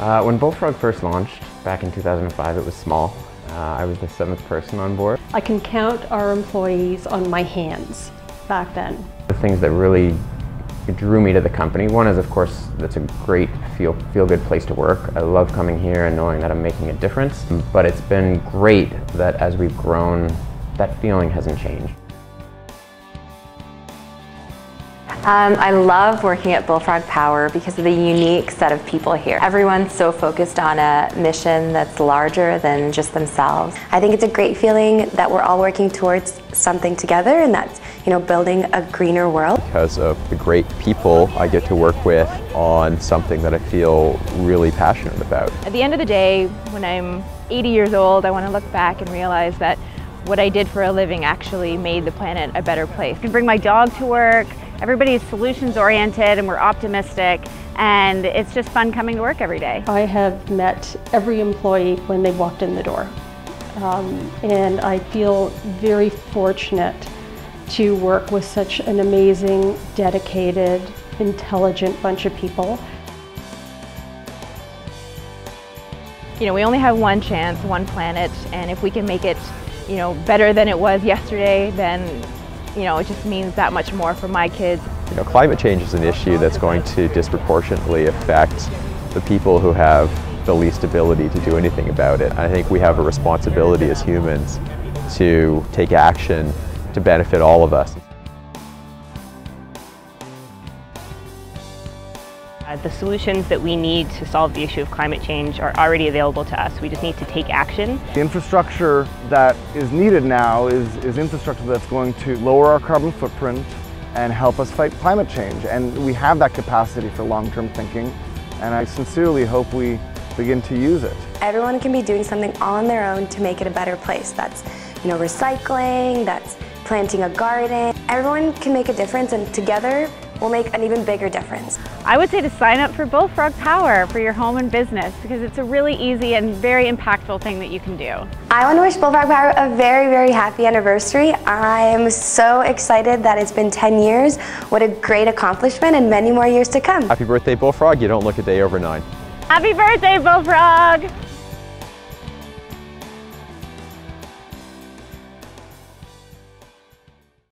Uh, when Bullfrog first launched back in 2005, it was small. Uh, I was the seventh person on board. I can count our employees on my hands back then. The things that really drew me to the company, one is of course that's a great feel, feel good place to work. I love coming here and knowing that I'm making a difference, but it's been great that as we've grown, that feeling hasn't changed. Um, I love working at Bullfrog Power because of the unique set of people here. Everyone's so focused on a mission that's larger than just themselves. I think it's a great feeling that we're all working towards something together and that's, you know, building a greener world. Because of the great people I get to work with on something that I feel really passionate about. At the end of the day, when I'm 80 years old, I want to look back and realize that what I did for a living actually made the planet a better place. I can bring my dog to work, everybody's solutions oriented and we're optimistic and it's just fun coming to work every day. I have met every employee when they walked in the door um, and I feel very fortunate to work with such an amazing, dedicated, intelligent bunch of people. You know, we only have one chance, one planet, and if we can make it you know, better than it was yesterday, then, you know, it just means that much more for my kids. You know, climate change is an issue that's going to disproportionately affect the people who have the least ability to do anything about it. I think we have a responsibility as humans to take action to benefit all of us. Uh, the solutions that we need to solve the issue of climate change are already available to us. We just need to take action. The infrastructure that is needed now is, is infrastructure that's going to lower our carbon footprint and help us fight climate change. And we have that capacity for long-term thinking. And I sincerely hope we begin to use it. Everyone can be doing something on their own to make it a better place. That's, you know, recycling, that's planting a garden. Everyone can make a difference and together will make an even bigger difference. I would say to sign up for Bullfrog Power for your home and business because it's a really easy and very impactful thing that you can do. I want to wish Bullfrog Power a very, very happy anniversary. I am so excited that it's been 10 years. What a great accomplishment and many more years to come. Happy birthday, Bullfrog. You don't look a day over nine. Happy birthday, Bullfrog!